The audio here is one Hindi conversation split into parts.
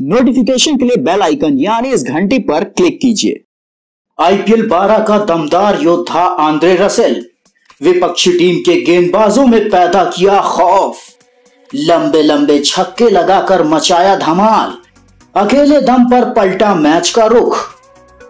नोटिफिकेशन के लिए बेल आइकन यानी इस घंटी पर क्लिक कीजिए। आईपीएल 12 का दमदार योद्धा आंद्रे रसेल, विपक्षी टीम के गेंदबाजों में पैदा किया खौफ। लंबे लंबे छक्के लगाकर मचाया धमाल। अकेले दम पर पलटा मैच का रुख।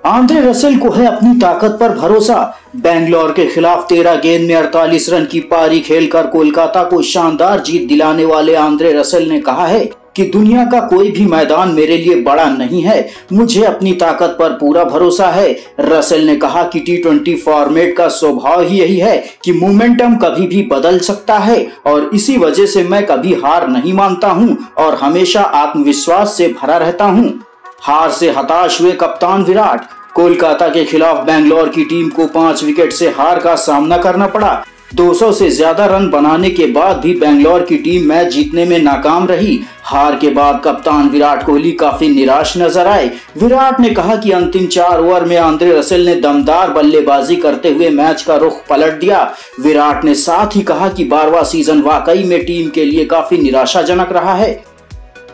आंद्रे रसेल को है अपनी ताकत पर भरोसा। बेंगलोर के खिलाफ तेरह गेंद में 48 रन की पारी खेलकर कोलकाता को शानदार जीत दिलाने वाले आंद्रे रसेल ने कहा है कि दुनिया का कोई भी मैदान मेरे लिए बड़ा नहीं है, मुझे अपनी ताकत पर पूरा भरोसा है। रसेल ने कहा कि टी ट्वेंटी फॉर्मेट का स्वभाव ही यही है कि मोमेंटम कभी भी बदल सकता है और इसी वजह से मैं कभी हार नहीं मानता हूँ और हमेशा आत्मविश्वास से भरा रहता हूँ। हार से हताश हुए कप्तान विराट, कोलकाता के खिलाफ बैंगलोर की टीम को पाँच विकेट से हार का सामना करना पड़ा। 200 से ज़्यादा रन बनाने के बाद भी बेंगलोर की टीम मैच जीतने में नाकाम रही। हार के बाद कप्तान विराट कोहली काफ़ी निराश नज़र आए। विराट ने कहा कि अंतिम चार ओवर में आंद्रे रसेल ने दमदार बल्लेबाजी करते हुए मैच का रुख पलट दिया। विराट ने साथ ही कहा कि बारवा सीज़न वाकई में टीम के लिए काफ़ी निराशाजनक रहा है।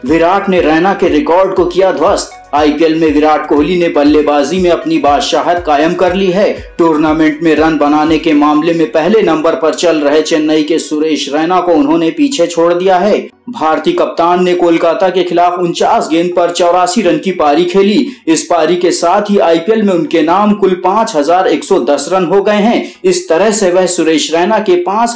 विराट ने रैना के रिकॉर्ड को किया ध्वस्त। आईपीएल में विराट कोहली ने बल्लेबाजी में अपनी बादशाहत कायम कर ली है। टूर्नामेंट में रन बनाने के मामले में पहले नंबर पर चल रहे चेन्नई के सुरेश रैना को उन्होंने पीछे छोड़ दिया है। भारतीय कप्तान ने कोलकाता के खिलाफ उनचास गेंद पर चौरासी रन की पारी खेली। इस पारी के साथ ही आईपीएल में उनके नाम कुल पाँच हज़ार एक सौ दस रन हो गए हैं। इस तरह से वह सुरेश रैना के पाँच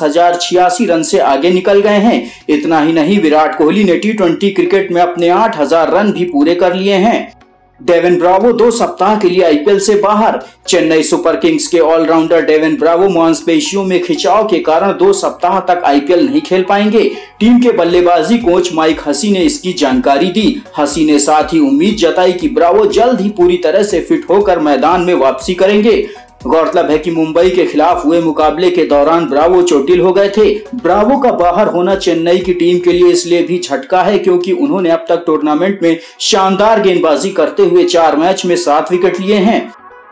रन से आगे निकल गए हैं। इतना ही नहीं, विराट कोहली ने टी क्रिकेट में अपने आठ हज़ार रन भी पूरे कर लिए हैं। डेविन ब्रावो दो सप्ताह के लिए आईपीएल से बाहर। चेन्नई सुपर किंग्स के ऑलराउंडर डेविन ब्रावो मांसपेशियों में खिंचाव के कारण दो सप्ताह तक आईपीएल नहीं खेल पाएँगे। टीम के बल्लेबाजी कोच माइक हसी ने इसकी जानकारी दी। हसी ने साथ ही उम्मीद जताई कि ब्रावो जल्द ही पूरी तरह से फिट होकर मैदान में वापसी करेंगे। गौरतलब है कि मुंबई के खिलाफ हुए मुकाबले के दौरान ब्रावो चोटिल हो गए थे। ब्रावो का बाहर होना चेन्नई की टीम के लिए इसलिए भी झटका है क्योंकि उन्होंने अब तक टूर्नामेंट में शानदार गेंदबाजी करते हुए चार मैच में सात विकेट लिए हैं।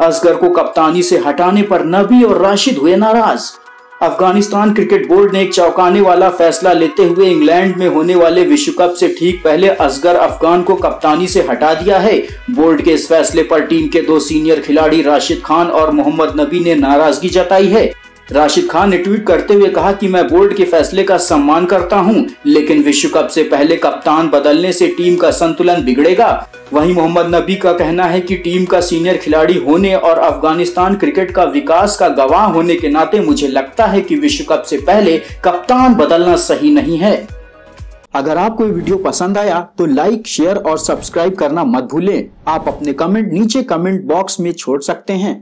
असगर को कप्तानी से हटाने पर नबी और राशिद हुए नाराज़। अफ़गानिस्तान क्रिकेट बोर्ड ने एक चौंकाने वाला फैसला लेते हुए इंग्लैंड में होने वाले विश्व कप से ठीक पहले असगर अफगान को कप्तानी से हटा दिया है। बोर्ड के इस फैसले पर टीम के दो सीनियर खिलाड़ी राशिद खान और मोहम्मद नबी ने नाराज़गी जताई है। राशिद खान ने ट्वीट करते हुए कहा कि मैं बोर्ड के फैसले का सम्मान करता हूँ, लेकिन विश्व कप से पहले कप्तान बदलने से टीम का संतुलन बिगड़ेगा। वहीं मोहम्मद नबी का कहना है कि टीम का सीनियर खिलाड़ी होने और अफ़गानिस्तान क्रिकेट का विकास का गवाह होने के नाते मुझे लगता है कि विश्व कप से पहले कप्तान बदलना सही नहीं है। अगर आपको वीडियो पसंद आया तो लाइक शेयर और सब्सक्राइब करना मत भूलें। आप अपने कमेंट नीचे कमेंट बॉक्स में छोड़ सकते हैं।